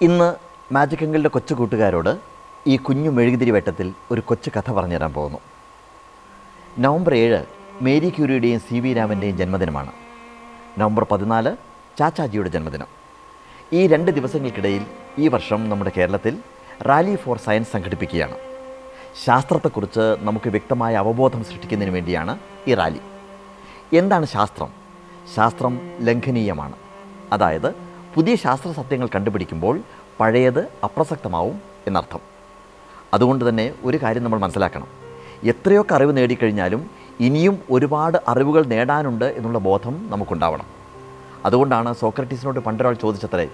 ഇന്ന് മാജിക് അങ്കിളുടെ കൊച്ചു കൂട്ടുകാരോട് ഈ കുഞ്ഞു മെഴുകുതിരി വെട്ടത്തിൽ ഒരു കൊച്ചു കഥ പറഞ്ഞു തരാൻ പോകുന്നു. നവംബർ ഏഴ് മേരി ക്യൂരിയുടെയും സി വി രാമന്റെയും ജന്മദിനമാണ്. നവംബർ പതിനാല് ചാച്ചാജിയുടെ ജന്മദിനം. ഈ രണ്ട് ദിവസങ്ങൾക്കിടയിൽ ഈ വർഷം നമ്മുടെ കേരളത്തിൽ റാലി ഫോർ സയൻസ് സംഘടിപ്പിക്കുകയാണ്. ശാസ്ത്രത്തെക്കുറിച്ച് നമുക്ക് വ്യക്തമായ അവബോധം സൃഷ്ടിക്കുന്നതിന് വേണ്ടിയാണ് ഈ റാലി. എന്താണ് ശാസ്ത്രം? ശാസ്ത്രം ലംഘനീയമാണ്. അതായത് പുതിയ ശാസ്ത്ര സത്യങ്ങൾ കണ്ടുപിടിക്കുമ്പോൾ പഴയത് അപ്രസക്തമാവും എന്നർത്ഥം. അതുകൊണ്ട് തന്നെ ഒരു കാര്യം നമ്മൾ മനസ്സിലാക്കണം. എത്രയൊക്കെ അറിവ് നേടിക്കഴിഞ്ഞാലും ഇനിയും ഒരുപാട് അറിവുകൾ നേടാനുണ്ട് എന്നുള്ള ബോധം നമുക്കുണ്ടാവണം. അതുകൊണ്ടാണ് സോക്രട്ടീസിനോട് പണ്ടൊരാൾ ചോദിച്ചത്രേ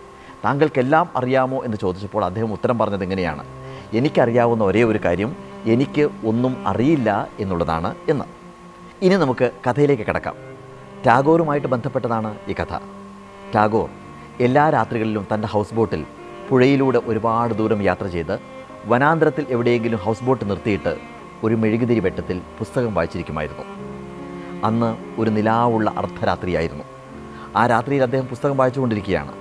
താങ്കൾക്കെല്ലാം അറിയാമോ? എന്ന് ചോദിച്ചപ്പോൾ അദ്ദേഹം ഉത്തരം പറഞ്ഞത് എങ്ങനെയാണ് എനിക്കറിയാവുന്ന ഒരേ ഒരു കാര്യം എനിക്ക് ഒന്നും അറിയില്ല എന്നുള്ളതാണ് എന്ന്. ഇനി നമുക്ക് കഥയിലേക്ക് കിടക്കാം. ടാഗോറുമായിട്ട് ബന്ധപ്പെട്ടതാണ് ഈ കഥ. ടാഗോർ എല്ലാ രാത്രികളിലും തന്റെ ഹൗസ് ബോട്ടിൽ പുഴയിലൂടെ ഒരുപാട് ദൂരം യാത്ര ചെയ്ത് വനാന്തരത്തിൽ എവിടെയെങ്കിലും ഹൗസ് ബോട്ട് നിർത്തിയിട്ട് ഒരു മെഴുകുതിരി വെട്ടത്തിൽ പുസ്തകം വായിച്ചിരിക്കുമായിരുന്നു. അന്ന് ഒരു നിലാവുള്ള അർദ്ധരാത്രിയായിരുന്നു. ആ രാത്രിയിൽ അദ്ദേഹം പുസ്തകം വായിച്ചുകൊണ്ടിരിക്കുകയാണ്.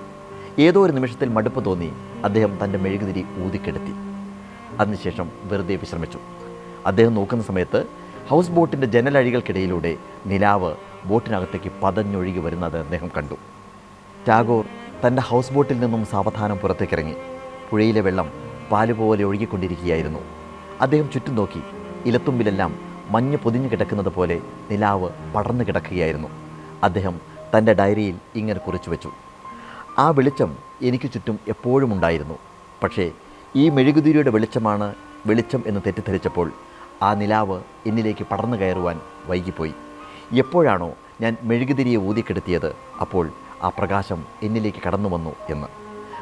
ഏതോ ഒരു നിമിഷത്തിൽ മടുപ്പ് തോന്നി അദ്ദേഹം തന്റെ മെഴുകുതിരി ഊതിക്കെടുത്തി. അതിനുശേഷം വെറുതെ വിശ്രമിച്ചു. അദ്ദേഹം നോക്കുന്ന സമയത്ത് ഹൗസ് ബോട്ടിന്റെ ജനലഴികൾക്കിടയിലൂടെ നിലാവ് ബോട്ടിനകത്തേക്ക് പതഞ്ഞൊഴുകി വരുന്നത് അദ്ദേഹം കണ്ടു. ടാഗോർ തന്റെ ഹൗസ് ബോട്ടിൽ നിന്നും സാവധാനം പുറത്തേക്കിറങ്ങി. പുഴയിലെ വെള്ളം പാലുപോലെ ഒഴുകിക്കൊണ്ടിരിക്കുകയായിരുന്നു. അദ്ദേഹം ചുറ്റും നോക്കി. ഇലത്തുമ്പിലെല്ലാം മഞ്ഞ് പൊതിഞ്ഞു കിടക്കുന്നത് പോലെ നിലാവ് പടർന്നു കിടക്കുകയായിരുന്നു. അദ്ദേഹം തന്റെ ഡയറിയിൽ ഇങ്ങനെ കുറിച്ചു വെച്ചു. ആ വെളിച്ചം എനിക്ക് ചുറ്റും എപ്പോഴും ഉണ്ടായിരുന്നു. പക്ഷേ ഈ മെഴുകുതിരിയുടെ വെളിച്ചമാണ് വെളിച്ചം എന്ന് തെറ്റിദ്ധരിച്ചപ്പോൾ ആ നിലാവ് എന്നിലേക്ക് പടർന്നു കയറുവാൻ വൈകിപ്പോയി. എപ്പോഴാണോ ഞാൻ മെഴുകുതിരിയെ ഊതിക്കെടുത്തിയത് അപ്പോൾ ആ പ്രകാശം എന്നിലേക്ക് കടന്നു വന്നു എന്ന്.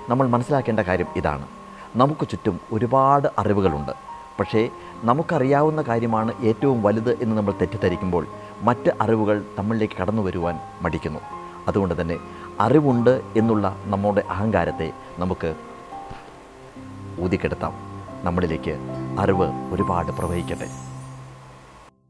നമ്മൾ മനസ്സിലാക്കേണ്ട കാര്യം ഇതാണ്. നമുക്ക് ചുറ്റും ഒരുപാട് അറിവുകളുണ്ട്. പക്ഷേ നമുക്കറിയാവുന്ന കാര്യമാണ് ഏറ്റവും വലുത് എന്ന് നമ്മൾ തെറ്റിദ്ധരിക്കുമ്പോൾ മറ്റ് അറിവുകൾ നമ്മളിലേക്ക് കടന്നു വരുവാൻ മടിക്കുന്നു. അതുകൊണ്ട് തന്നെ അറിവുണ്ട് എന്നുള്ള നമ്മുടെ അഹങ്കാരത്തെ നമുക്ക് ഊതിക്കെടുത്താം. നമ്മളിലേക്ക് അറിവ് ഒരുപാട് പ്രവഹിക്കട്ടെ.